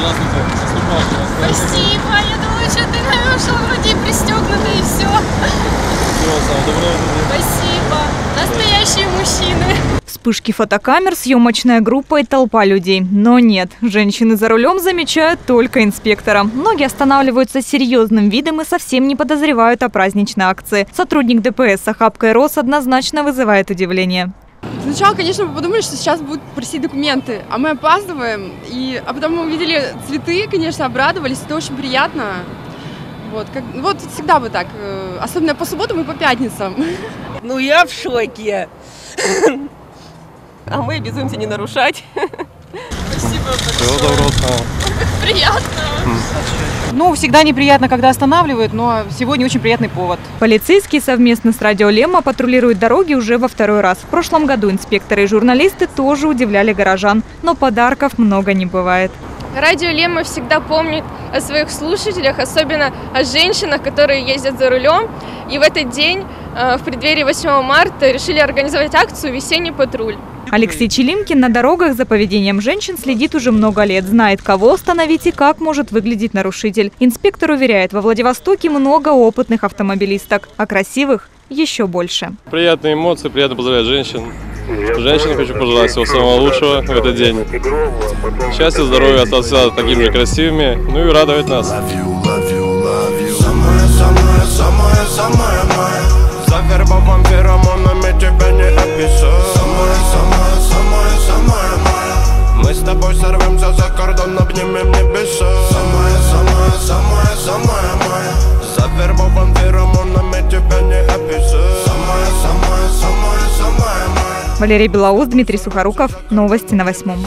Вас. Спасибо, я думаю, что ты нарушил, вроде пристегнуто и все. Всего самого доброго. Спасибо. Настоящие мужчины. Вспышки фотокамер, съемочная группа и толпа людей. Но нет, женщины за рулем замечают только инспектора. Многие останавливаются с серьезным видом и совсем не подозревают о праздничной акции. Сотрудник ДПС с охапкой роз однозначно вызывает удивление. Сначала, конечно, мы подумали, что сейчас будут просить документы, а мы опаздываем. И, а потом мы увидели цветы, конечно, обрадовались, это очень приятно. Вот, как, вот всегда бы так, э, особенно по субботам и по пятницам. Ну я в шоке. А мы обязуемся не нарушать. Всего доброго. Приятно. Ну, всегда неприятно, когда останавливают, но сегодня очень приятный повод. Полицейские совместно с радио Лема патрулируют дороги уже во второй раз. В прошлом году инспекторы и журналисты тоже удивляли горожан, но подарков много не бывает. Радио Лема всегда помнит о своих слушателях, особенно о женщинах, которые ездят за рулем. И в этот день, э, в преддверии 8 марта, решили организовать акцию «Весенний патруль». Алексей Челимкин на дорогах за поведением женщин следит уже много лет, знает, кого остановить и как может выглядеть нарушитель. Инспектор уверяет, во Владивостоке много опытных автомобилисток, а красивых еще больше. Приятные эмоции, приятно поздравлять женщин. Женщинам хочу пожелать всего самого лучшего в этот день. Счастья, здоровья, остаться такими же красивыми, ну и радовать нас. Валерий Белоус, Дмитрий Сухоруков. Новости на восьмом.